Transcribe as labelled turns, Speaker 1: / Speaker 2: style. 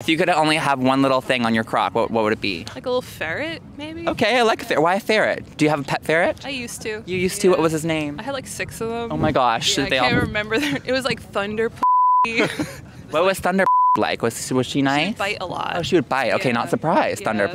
Speaker 1: If you could only have one little thing on your Croc, what, what would it be?
Speaker 2: Like a little ferret, maybe?
Speaker 1: Okay, I like a ferret. Why a ferret? Do you have a pet ferret?
Speaker 2: I used to.
Speaker 1: You used to. What was his name?
Speaker 2: I had like six of them.
Speaker 1: Oh my gosh,
Speaker 2: Yeah, I can't
Speaker 1: all-
Speaker 2: remember. Their, it was like thunder.
Speaker 1: What was Thunder like? Was was she nice?
Speaker 2: Bite a lot.
Speaker 1: Oh, she would bite. Okay, not
Speaker 2: Yeah.
Speaker 1: surprised. Thunder.